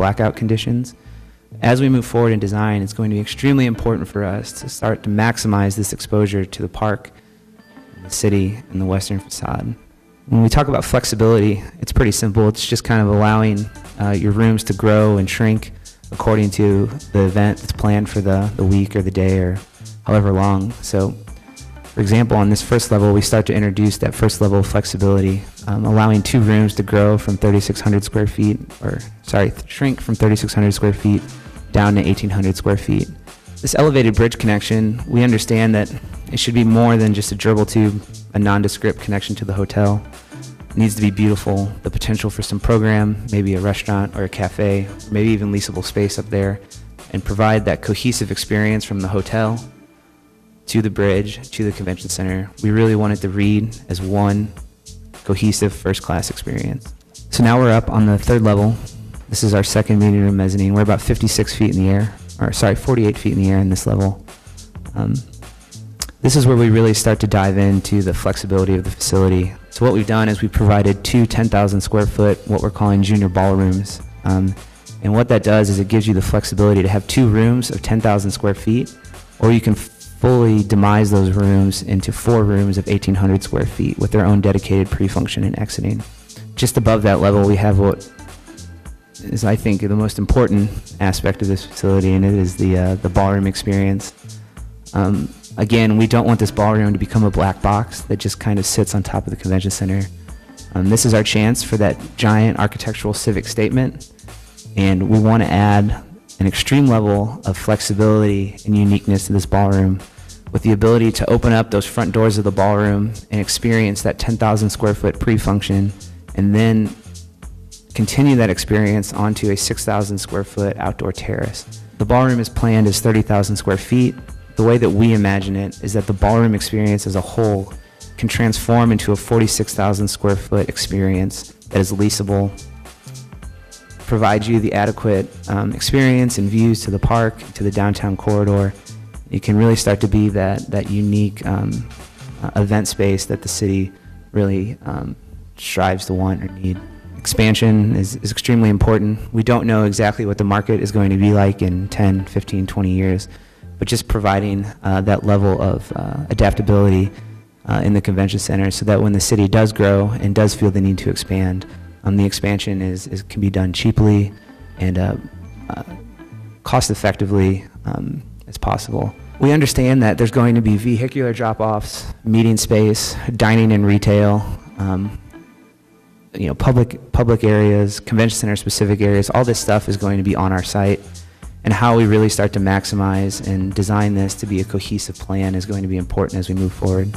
blackout conditions. As we move forward in design, it's going to be extremely important for us to start to maximize this exposure to the park, the city, and the western facade. When we talk about flexibility, it's pretty simple. It's just kind of allowing uh, your rooms to grow and shrink according to the event that's planned for the, the week or the day or however long. So, for example, on this first level, we start to introduce that first level of flexibility, um, allowing two rooms to grow from 3,600 square feet, or sorry, shrink from 3,600 square feet down to 1,800 square feet. This elevated bridge connection, we understand that it should be more than just a gerbil tube, a nondescript connection to the hotel. It needs to be beautiful, the potential for some program, maybe a restaurant or a cafe, maybe even leasable space up there, and provide that cohesive experience from the hotel to the bridge to the convention center. We really wanted to read as one cohesive first class experience. So now we're up on the third level. This is our second meeting room mezzanine. We're about 56 feet in the air, or sorry, 48 feet in the air in this level. Um, this is where we really start to dive into the flexibility of the facility. So what we've done is we've provided two 10,000 square foot, what we're calling junior ballrooms. Um, and what that does is it gives you the flexibility to have two rooms of 10,000 square feet, or you can fully demise those rooms into four rooms of 1,800 square feet with their own dedicated pre-function and exiting. Just above that level, we have what is, I think, the most important aspect of this facility, and it is the uh, the ballroom experience. Um, again, we don't want this ballroom to become a black box that just kind of sits on top of the convention center. Um, this is our chance for that giant architectural civic statement, and we want to add an extreme level of flexibility and uniqueness to this ballroom with the ability to open up those front doors of the ballroom and experience that 10,000 square foot pre-function and then continue that experience onto a 6,000 square foot outdoor terrace. The ballroom is planned as 30,000 square feet. The way that we imagine it is that the ballroom experience as a whole can transform into a 46,000 square foot experience that is leasable, provide you the adequate um, experience and views to the park, to the downtown corridor. it can really start to be that, that unique um, uh, event space that the city really um, strives to want or need. Expansion is, is extremely important. We don't know exactly what the market is going to be like in 10, 15, 20 years, but just providing uh, that level of uh, adaptability uh, in the convention center so that when the city does grow and does feel the need to expand, um, the expansion is, is, can be done cheaply and uh, uh, cost effectively um, as possible. We understand that there's going to be vehicular drop offs, meeting space, dining and retail. Um, you know, public public areas, convention center specific areas, all this stuff is going to be on our site. And how we really start to maximize and design this to be a cohesive plan is going to be important as we move forward.